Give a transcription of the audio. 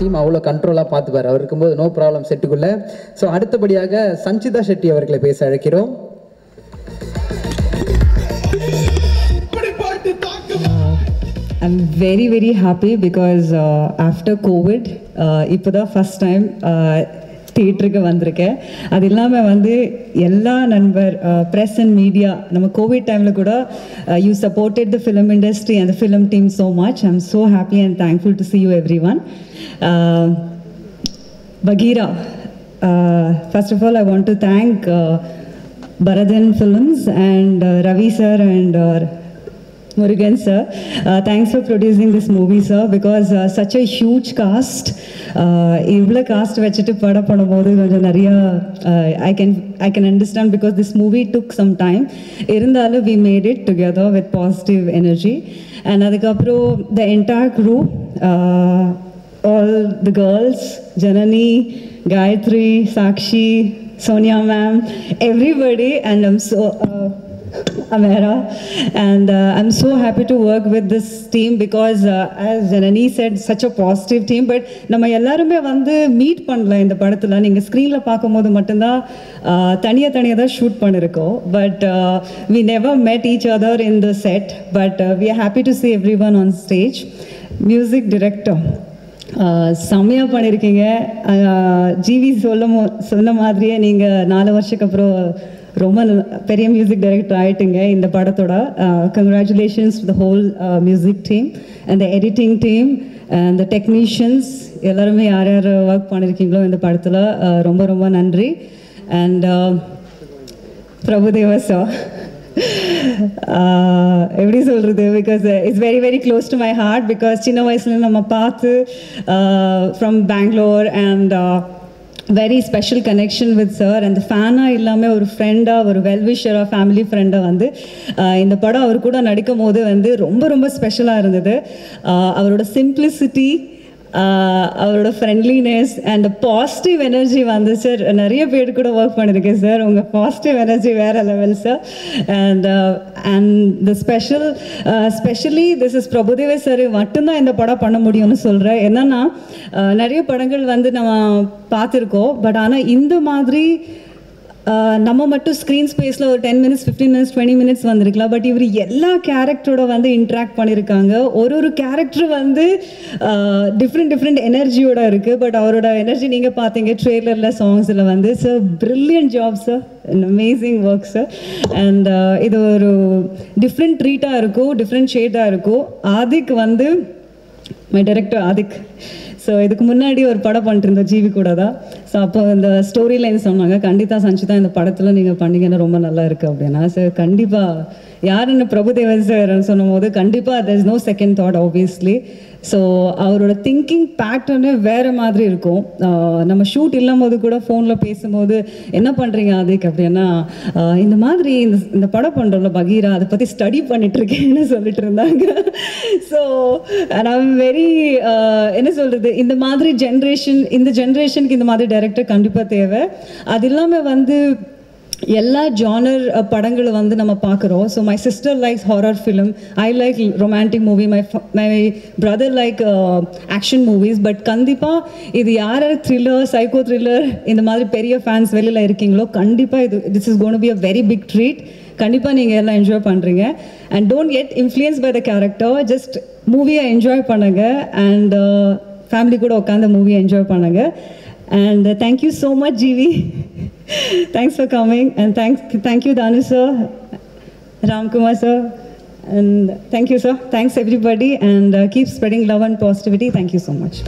Team அவ்வளோ கண்ட்ரோலாக பார்த்துப்பார். அவர் இருக்கும்போது நோ ப்ராப்ளம் செட்டுக்குள்ளே ஸோ அடுத்தபடியாக சஞ்சிதா ஷெட்டி அவர்களை பேச அழைக்கிறோம். I'm very, very happy because uh, after COVID, uh, இப்போ தான் ஃபஸ்ட் டைம் தியேட்டருக்கு வந்திருக்கேன். அது இல்லாமல் வந்து எல்லா நண்பர் ப்ரெஸ் அண்ட் மீடியா நம்ம கோவிட் டைமில் கூட you supported the film industry and film team so much I am so happy and thankful to see you everyone Bagheera first of all I want to thank Bharathan films and Ravi sir and Murugan sir. Uh, thanks for producing this movie, sir, because uh, such a huge cast. Uh, இவ்வளோ cost வச்சுட்டு படம் பண்ணும்போது கொஞ்சம் நிறையா I can I can understand because this movie took some time இருந்தாலும் we made it together with positive energy and அதுக்கப்புறம் the entire crew all the girls, Janani, Gayatri, Sakshi, Sonia ma'am, everybody, and I'm so, uh, Amera, and uh, I'm so happy to work with this team because, uh, as Janani said, such a positive team. But நம்ம எல்லாருமே வந்து meet பண்ணல இந்த படத்தில். நீங்கள் ஸ்க்ரீனில் பார்க்கும்போது மட்டும்தான் uh, தனியாக தனியாக தான் ஷூட் பண்ணியிருக்கோம் but we never met each other in the set but we are happy to see everyone on stage music director செம்மையாக பண்ணியிருக்கீங்க ஜிவி சொல்ல சொன்ன மாதிரியே நீங்கள் நாலு வருஷத்துக்கு அப்புறம் ரொம்ப பெரிய மியூசிக் டைரக்டர் ஆயிட்டீங்க. இந்த படத்தோட congratulations the whole music team and the editing team and the technicians எல்லாருமே யார் யார் ஒர்க் பண்ணியிருக்கீங்களோ இந்த படத்தில் ரொம்ப ரொம்ப நன்றி. அண்ட் பிரபுதேவா சார் எப்படி சொல்கிறது because it's very very close to my heart because சின்ன வயசுல நம்ம பார்த்து from Bangalore and very special connection with sir அந்த ஃபேனாக இல்லாமல் ஒரு ஃப்ரெண்டாக ஒரு வெல்விஷராக ஃபேமிலி ஃப்ரெண்டாக வந்து இந்த படம் அவர் கூட நடிக்கும் போது வந்து ரொம்ப ரொம்ப ஸ்பெஷலாக இருந்தது. அவரோட சிம்பிளிசிட்டி அவரோட ஃப்ரெண்ட்லினஸ் அண்ட் பாசிட்டிவ் எனர்ஜி வந்து சார் நிறைய பேர் கூட ஒர்க் பண்ணியிருக்கேன் சார் உங்கள் பாசிட்டிவ் எனர்ஜி வேறு level sir and and the special specially this is Prabhudeva sir மட்டும்தான் இந்த படம் பண்ண முடியும்னு சொல்கிறேன் என்னென்னா நிறைய படங்கள் வந்து நம்ம பார்த்துருக்கோம். பட் ஆனால் இந்த மாதிரி நம்ம மட்டும் ஸ்க்ரீன் ஸ்பேஸில் ஒரு ten minutes fifteen minutes twenty minutes வந்திருக்கலாம். பட் இவர் எல்லா கேரக்டரோட வந்து இன்ட்ராக்ட் பண்ணியிருக்காங்க ஒரு ஒரு கேரக்டர் வந்து டிஃப்ரெண்ட் டிஃப்ரெண்ட் எனர்ஜியோட இருக்குது பட் அவரோட எனர்ஜி நீங்கள் பார்த்தீங்க ட்ரெய்லரில் சாங்ஸில் வந்து. Sir brilliant job sir amazing work sir and இது ஒரு டிஃப்ரெண்ட் ட்ரீட்டாக இருக்கும் டிஃப்ரெண்ட் ஷேடாக இருக்கும் ஆதிக் வந்து மை டைரக்டர் ஆதிக். ஸோ இதுக்கு முன்னாடி ஒரு படம் பண்ணிட்டு இருந்தோம் ஜீவி கூட தான் ஸோ அப்போ இந்த ஸ்டோரி லைன் சொன்னாங்க கண்டிதா சஞ்சிதா இந்த படத்தில் நீங்கள் பண்ணீங்கன்னா ரொம்ப நல்லா இருக்கு அப்படின்னா. சார் கண்டிப்பாக யாருன்னு பிரபுதேவன் சார் சொன்னும் போது கண்டிப்பாக there is no second thought obviously so அவரோட திங்கிங் பேட்டர்னு வேறு மாதிரி இருக்கும். நம்ம ஷூட் இல்லாமோது கூட ஃபோனில் பேசும்போது என்ன பண்ணுறீங்க அதுக்கு அப்படின்னா இந்த மாதிரி இந்த இந்த படம் பண்ணுறோம்ல பகீரா அதை பற்றி ஸ்டடி பண்ணிட்டுருக்கேன்னு சொல்லிட்டு இருந்தாங்க ஸோ ஐம் வெரி என்ன சொல்கிறது இந்த மாதிரி ஜென்ரேஷன் இந்த ஜென்ரேஷனுக்கு இந்த மாதிரி டைரக்டர் கண்டிப்பாக தேவை. அது இல்லாமல் வந்து எல்லா ஜானர் படங்களை வந்து நம்ம பார்க்குறோம். So my sister likes horror film I like romantic movie my my brother like action movies but கண்டிப்பாக இது யார் யார் த்ரில்லர் சைக்கோ த்ரில்லர் இந்த மாதிரி பெரிய ஃபேன்ஸ் வெளியில் இருக்கீங்களோ கண்டிப்பாக இது this is gonna be a very big treat கண்டிப்பாக நீங்கள் எல்லாம் என்ஜாய் பண்ணுறீங்க and don't get influence by the character just மூவியை என்ஜாய் பண்ணுங்கள் அண்ட் ஃபேமிலி கூட உட்காந்து மூவியை என்ஜாய் பண்ணுங்கள் and thank you so much GV thanks for coming and thanks thank you Danu sir Ramkumar sir and thank you sir. Thanks everybody and uh, keep spreading love and positivity. Thank you so much